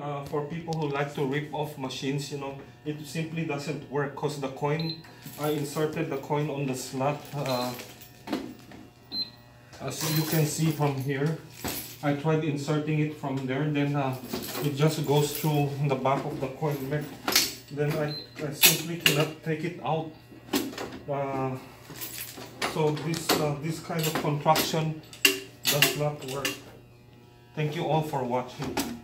uh, for people who like to rip off machines, you know, it simply doesn't work because the coin, I inserted the coin on the slot. Uh, as you can see from here, I tried inserting it from there, then uh, it just goes through the back of the coin Then I, I simply cannot take it out. Uh, so this, uh, this kind of contraction does not work. Thank you all for watching.